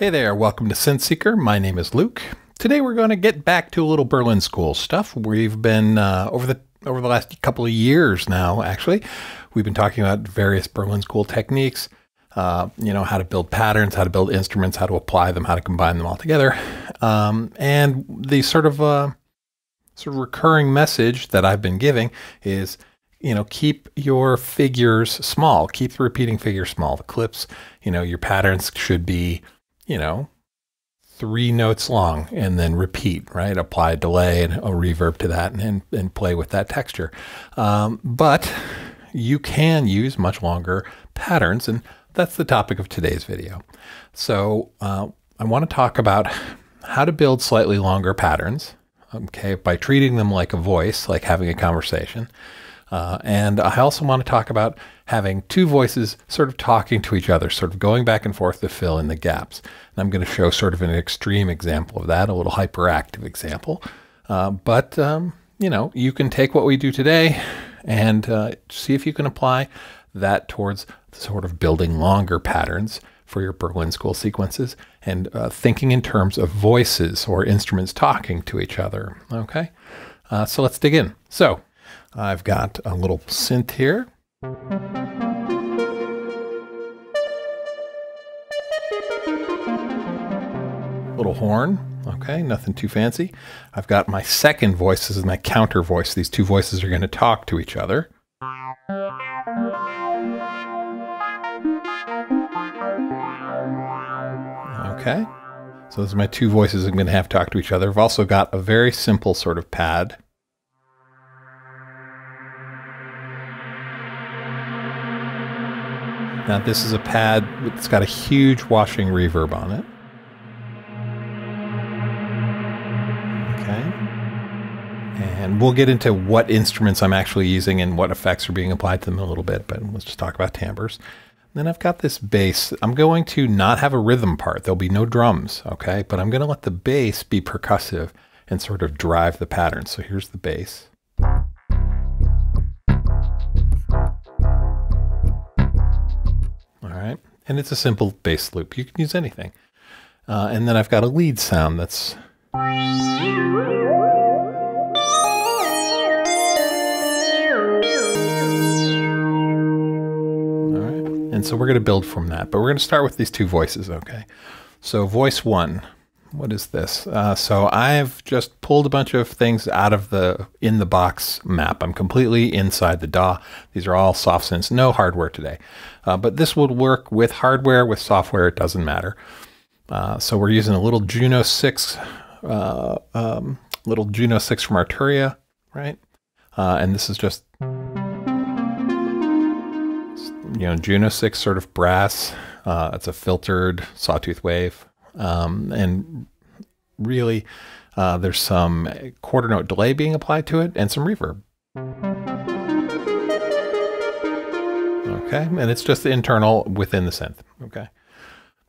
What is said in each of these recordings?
Hey there, welcome to SynthSeeker. My name is Luke. Today we're going to get back to a little Berlin School stuff. We've been uh, over the over the last couple of years now. Actually, we've been talking about various Berlin School techniques. Uh, you know how to build patterns, how to build instruments, how to apply them, how to combine them all together, um, and the sort of uh, sort of recurring message that I've been giving is you know, keep your figures small. Keep the repeating figure small. The clips, you know, your patterns should be you know, three notes long and then repeat, right? Apply delay and a reverb to that and, and, and play with that texture. Um, but you can use much longer patterns, and that's the topic of today's video. So uh, I want to talk about how to build slightly longer patterns, okay, by treating them like a voice, like having a conversation. Uh, and I also want to talk about having two voices sort of talking to each other, sort of going back and forth to fill in the gaps. And I'm going to show sort of an extreme example of that, a little hyperactive example. Uh, but, um, you know, you can take what we do today and uh, see if you can apply that towards sort of building longer patterns for your Berlin School sequences and uh, thinking in terms of voices or instruments talking to each other. Okay, uh, so let's dig in. So I've got a little synth here. Little horn. Okay, nothing too fancy. I've got my second voice. This is my counter voice. These two voices are going to talk to each other. Okay, so those are my two voices I'm going to have talk to each other. I've also got a very simple sort of pad Now this is a pad, it's got a huge washing reverb on it. Okay. And we'll get into what instruments I'm actually using and what effects are being applied to them in a little bit, but let's just talk about timbres. Then I've got this bass. I'm going to not have a rhythm part. There'll be no drums, okay? But I'm going to let the bass be percussive and sort of drive the pattern. So here's the bass. And it's a simple bass loop. You can use anything. Uh, and then I've got a lead sound that's. All right. And so we're going to build from that, but we're going to start with these two voices, okay? So voice one what is this? Uh, so I've just pulled a bunch of things out of the in the box map. I'm completely inside the DAW. These are all soft synths, no hardware today. Uh, but this would work with hardware, with software, it doesn't matter. Uh, so we're using a little Juno 6, uh, um, little Juno 6 from Arturia, right? Uh, and this is just, you know, Juno 6 sort of brass. Uh, it's a filtered sawtooth wave. Um, and really, uh, there's some quarter note delay being applied to it and some reverb. Okay, and it's just internal within the synth. Okay.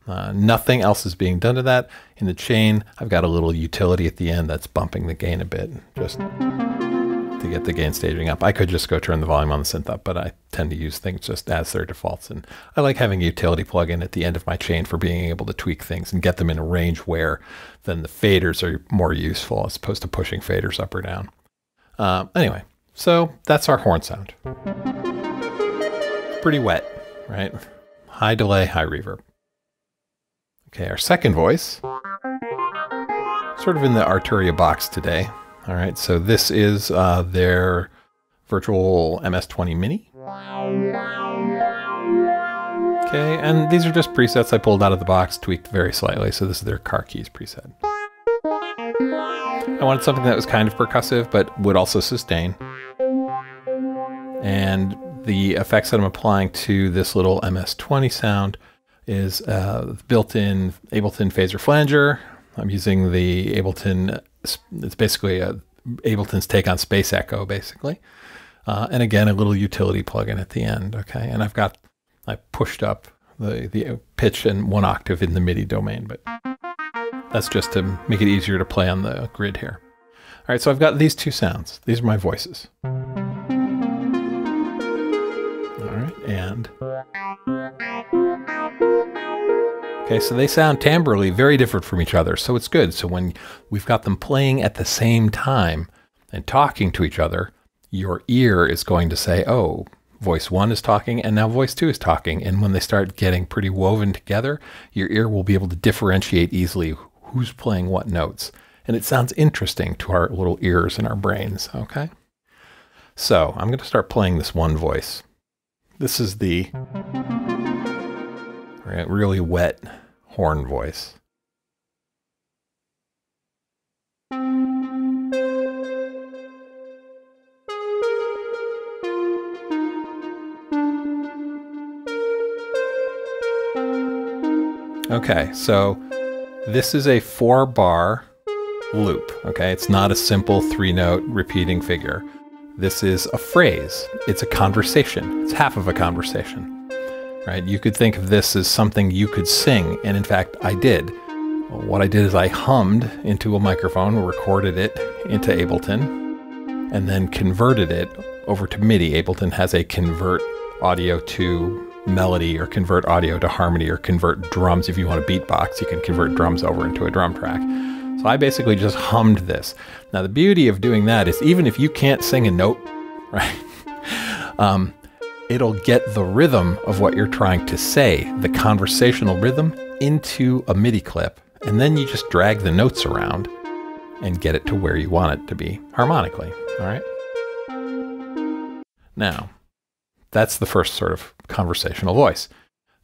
Uh, nothing else is being done to that. In the chain, I've got a little utility at the end that's bumping the gain a bit. Just to get the gain staging up. I could just go turn the volume on the synth up, but I tend to use things just as their defaults. And I like having a utility plugin at the end of my chain for being able to tweak things and get them in a range where then the faders are more useful as opposed to pushing faders up or down. Uh, anyway, so that's our horn sound. Pretty wet, right? High delay, high reverb. Okay, our second voice, sort of in the Arturia box today. All right, so this is uh, their virtual MS-20 Mini. Okay, and these are just presets I pulled out of the box, tweaked very slightly. So this is their car keys preset. I wanted something that was kind of percussive, but would also sustain. And the effects that I'm applying to this little MS-20 sound is uh, built-in Ableton Phaser Flanger. I'm using the Ableton it's basically a Ableton's take on Space Echo, basically. Uh, and again, a little utility plugin at the end. Okay, and I've got I pushed up the the pitch and one octave in the MIDI domain, but that's just to make it easier to play on the grid here. All right, so I've got these two sounds. These are my voices. All right, and Okay, so they sound timbrally very different from each other. So it's good. So when we've got them playing at the same time and talking to each other, your ear is going to say, oh, voice one is talking and now voice two is talking. And when they start getting pretty woven together, your ear will be able to differentiate easily who's playing what notes. And it sounds interesting to our little ears and our brains. Okay. So I'm going to start playing this one voice. This is the really wet horn voice. Okay, so this is a four bar loop. Okay, it's not a simple three note repeating figure. This is a phrase, it's a conversation, it's half of a conversation right? You could think of this as something you could sing, and in fact, I did. What I did is I hummed into a microphone, recorded it into Ableton, and then converted it over to MIDI. Ableton has a convert audio to melody or convert audio to harmony or convert drums. If you want to beatbox, you can convert drums over into a drum track. So I basically just hummed this. Now, the beauty of doing that is even if you can't sing a note, right? Um, it'll get the rhythm of what you're trying to say, the conversational rhythm, into a MIDI clip. And then you just drag the notes around and get it to where you want it to be harmonically. All right. Now, that's the first sort of conversational voice.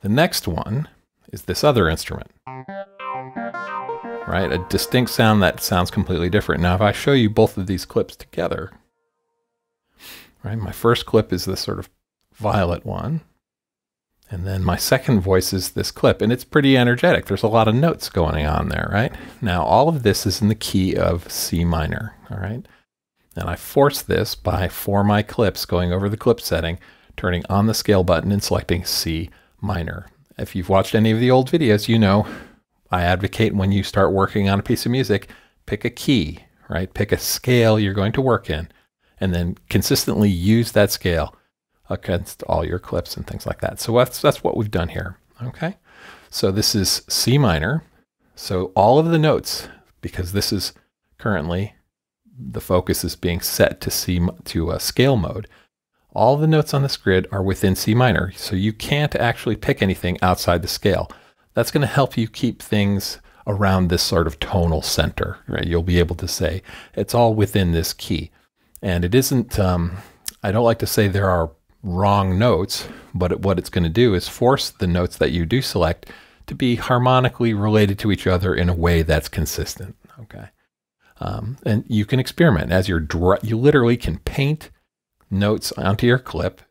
The next one is this other instrument, right? A distinct sound that sounds completely different. Now, if I show you both of these clips together, right, my first clip is this sort of violet one. And then my second voice is this clip, and it's pretty energetic. There's a lot of notes going on there, right? Now, all of this is in the key of C minor, all right? And I force this by, for my clips, going over the clip setting, turning on the scale button and selecting C minor. If you've watched any of the old videos, you know I advocate when you start working on a piece of music, pick a key, right? Pick a scale you're going to work in, and then consistently use that scale against all your clips and things like that. So that's, that's what we've done here. Okay. So this is C minor. So all of the notes, because this is currently the focus is being set to C to a scale mode. All the notes on this grid are within C minor, so you can't actually pick anything outside the scale. That's going to help you keep things around this sort of tonal center. Right? You'll be able to say it's all within this key, and it isn't. Um, I don't like to say there are wrong notes, but what it's going to do is force the notes that you do select to be harmonically related to each other in a way that's consistent. Okay. Um, and you can experiment as you're, you literally can paint notes onto your clip.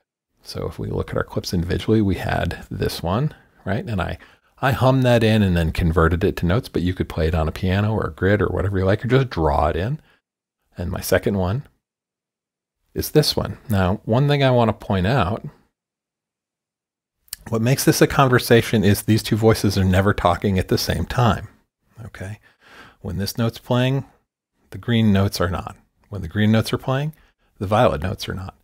So if we look at our clips individually, we had this one, right? And I, I hummed that in and then converted it to notes, but you could play it on a piano or a grid or whatever you like, or just draw it in. And my second one is this one. Now, one thing I want to point out what makes this a conversation is these two voices are never talking at the same time. Okay. When this note's playing, the green notes are not. When the green notes are playing, the violet notes are not.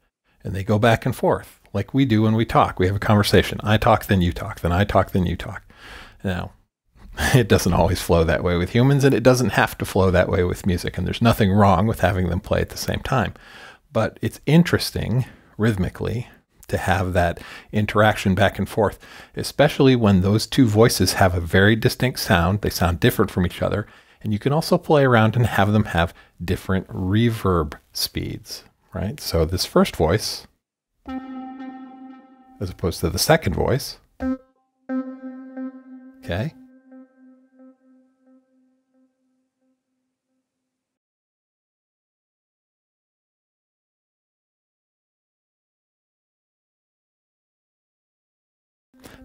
And they go back and forth like we do when we talk. We have a conversation. I talk, then you talk, then I talk, then you talk. Now, it doesn't always flow that way with humans, and it doesn't have to flow that way with music. And there's nothing wrong with having them play at the same time. But it's interesting rhythmically to have that interaction back and forth, especially when those two voices have a very distinct sound. They sound different from each other. And you can also play around and have them have different reverb speeds, right? So this first voice, as opposed to the second voice, okay,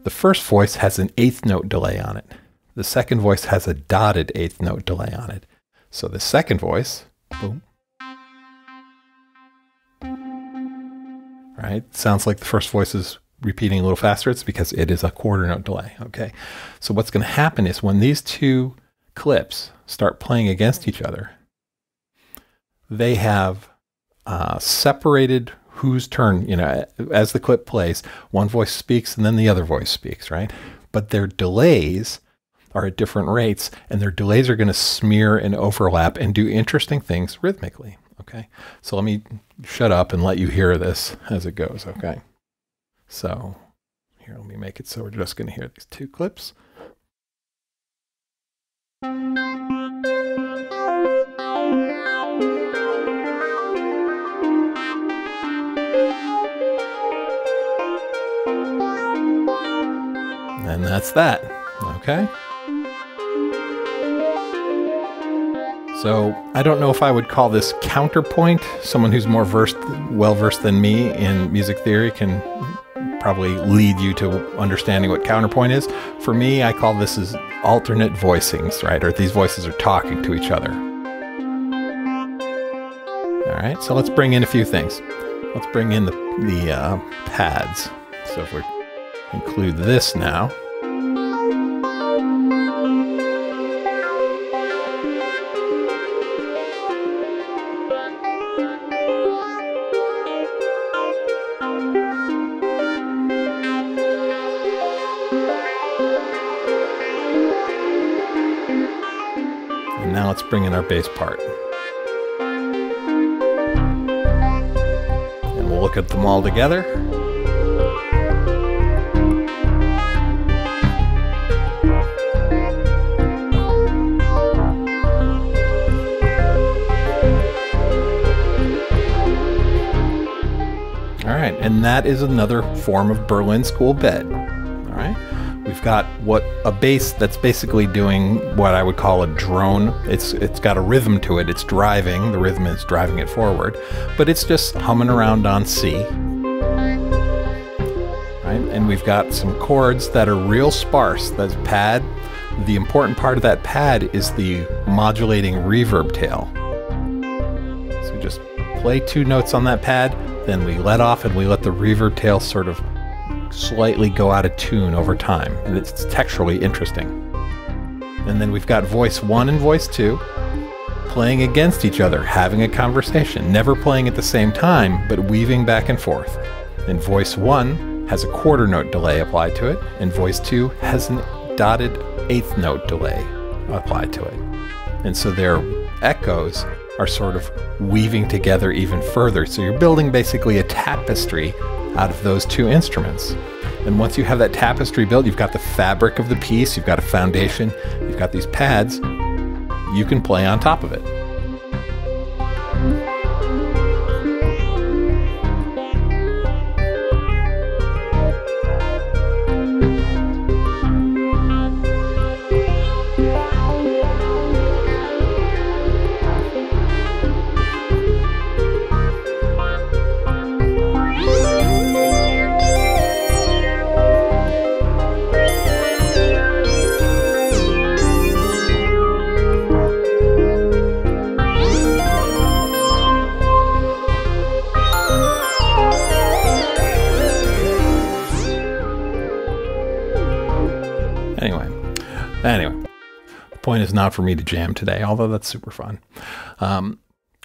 The first voice has an eighth note delay on it. The second voice has a dotted eighth note delay on it. So the second voice, boom, right? Sounds like the first voice is repeating a little faster. It's because it is a quarter note delay. Okay. So what's going to happen is when these two clips start playing against each other, they have uh, separated whose turn, you know, as the clip plays, one voice speaks and then the other voice speaks, right? But their delays are at different rates, and their delays are going to smear and overlap and do interesting things rhythmically. Okay, so let me shut up and let you hear this as it goes. Okay, so here, let me make it so we're just going to hear these two clips. That's that. Okay. So I don't know if I would call this counterpoint. Someone who's more versed, well versed than me in music theory can probably lead you to understanding what counterpoint is. For me, I call this as alternate voicings, right? Or these voices are talking to each other. All right, so let's bring in a few things. Let's bring in the, the uh, pads. So if we include this now. Bring in our bass part. And we'll look at them all together. All right, and that is another form of Berlin school bed. Got what a bass that's basically doing what I would call a drone. It's it's got a rhythm to it. It's driving. The rhythm is driving it forward, but it's just humming around on C. Right, and we've got some chords that are real sparse. That's pad. The important part of that pad is the modulating reverb tail. So just play two notes on that pad, then we let off and we let the reverb tail sort of slightly go out of tune over time, and it's texturally interesting. And then we've got voice one and voice two playing against each other, having a conversation, never playing at the same time, but weaving back and forth. And voice one has a quarter note delay applied to it, and voice two has an dotted eighth note delay applied to it. And so their echoes are sort of weaving together even further. So you're building basically a tapestry out of those two instruments. And once you have that tapestry built, you've got the fabric of the piece, you've got a foundation, you've got these pads, you can play on top of it. Anyway, the point is not for me to jam today, although that's super fun. Um,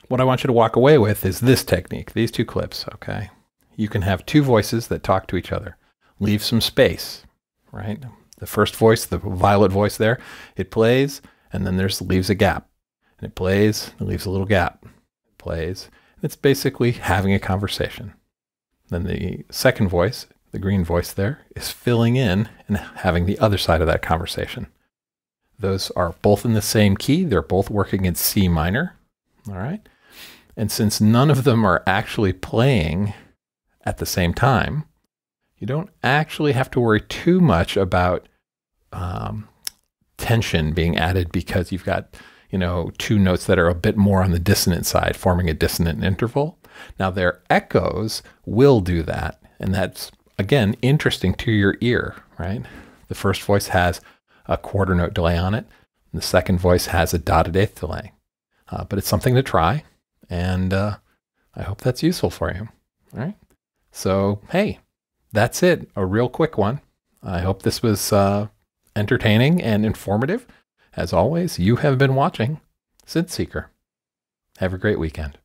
what I want you to walk away with is this technique, these two clips, okay? You can have two voices that talk to each other. Leave some space, right? The first voice, the violet voice there, it plays, and then there's leaves a gap. And it plays, it leaves a little gap. It plays. It's basically having a conversation. Then the second voice, the green voice there, is filling in and having the other side of that conversation. Those are both in the same key. They're both working in C minor. All right. And since none of them are actually playing at the same time, you don't actually have to worry too much about um, tension being added because you've got, you know, two notes that are a bit more on the dissonant side, forming a dissonant interval. Now, their echoes will do that. And that's, again, interesting to your ear, right? The first voice has a quarter note delay on it, and the second voice has a dotted eighth delay. Uh, but it's something to try, and uh, I hope that's useful for you. All right. So, hey, that's it. A real quick one. I hope this was uh, entertaining and informative. As always, you have been watching Synth Seeker. Have a great weekend.